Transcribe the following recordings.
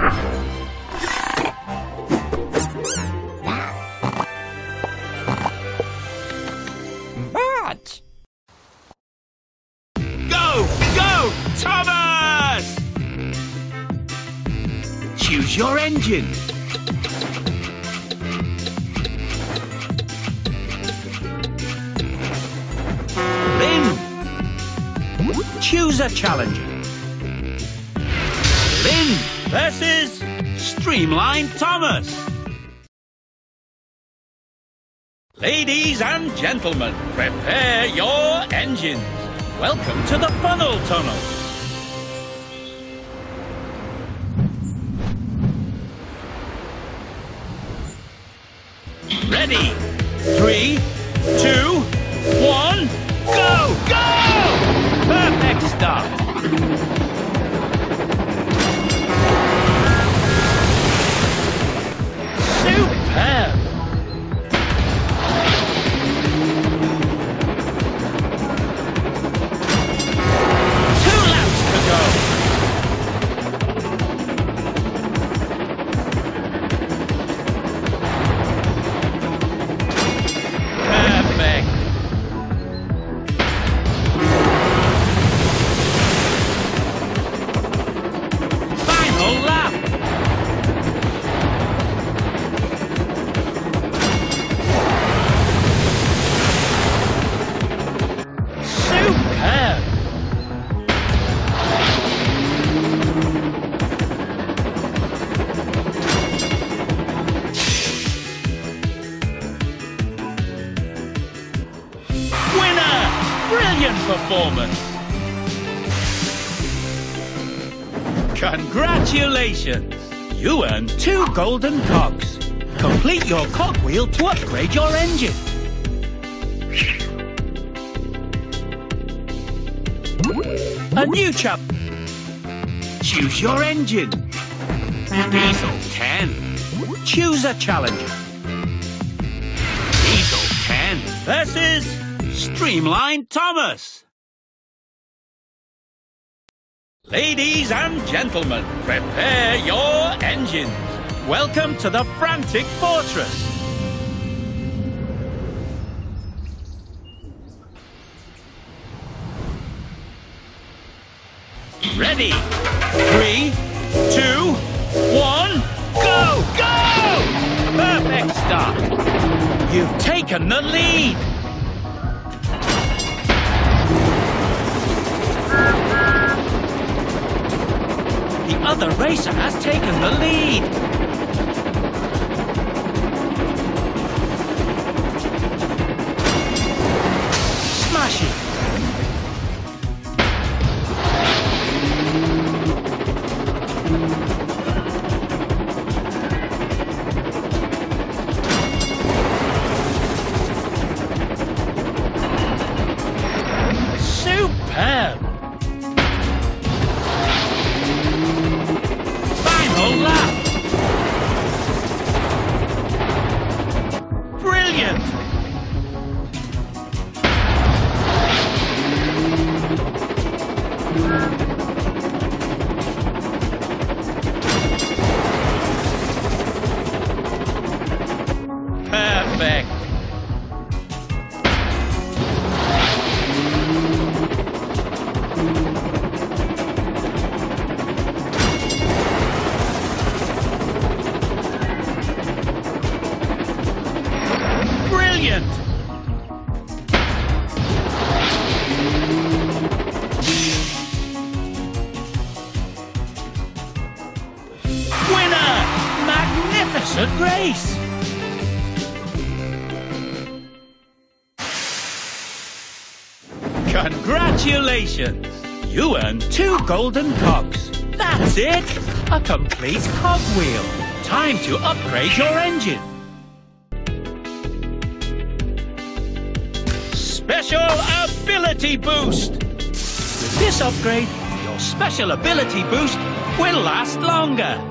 But Go! Go! Thomas! Choose your engine. Choose a challenger. Lynn versus Streamline Thomas. Ladies and gentlemen, prepare your engines. Welcome to the funnel tunnel. Ready? Three, Brilliant performance! Congratulations! You earned two golden cogs. Complete your cogwheel to upgrade your engine. A new chap. Choose your engine. Diesel 10. Choose a challenger. Diesel 10 versus Streamline Thomas. Ladies and gentlemen, prepare your engines. Welcome to the Frantic Fortress. Ready? Three, two, one, go! Go! Perfect start. You've taken the lead. Other racer has taken the lead. Smashing. Superb. Perfect. Magnificent race! Congratulations! You earned two golden cogs. That's it! A complete cogwheel. Time to upgrade your engine. Special Ability Boost! With this upgrade, your special ability boost will last longer.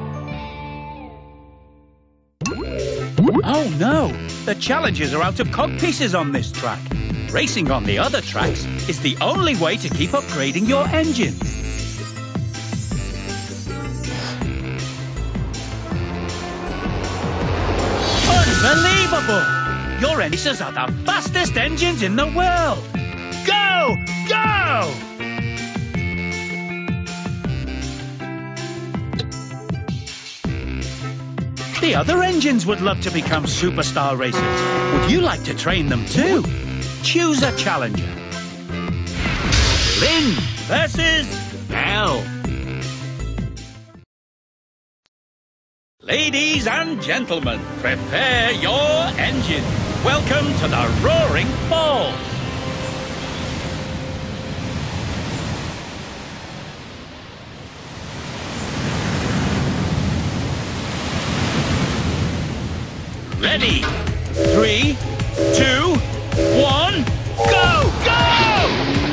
Oh no! The challengers are out of cog pieces on this track. Racing on the other tracks is the only way to keep upgrading your engine. Unbelievable! Your engines are the fastest engines in the world! Go! Go! The other engines would love to become superstar racers. Would you like to train them too? Choose a challenger. Lynn versus Belle. Ladies and gentlemen, prepare your engines. Welcome to the Roaring Falls. Ready? Three, two, one, go! Go!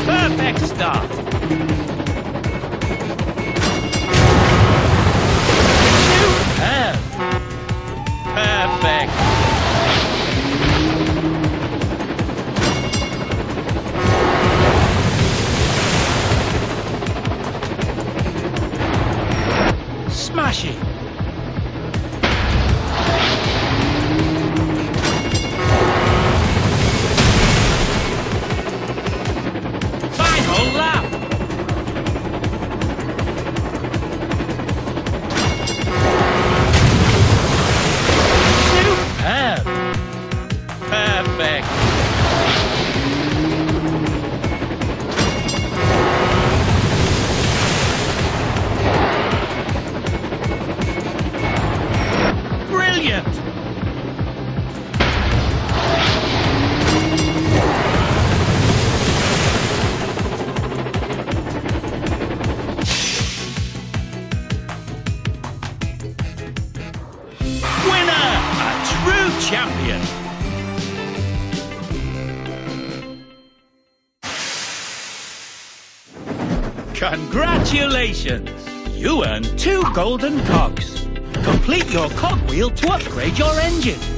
Perfect start. Smashing. Champion! Congratulations! You earned two golden cogs. Complete your cogwheel to upgrade your engine.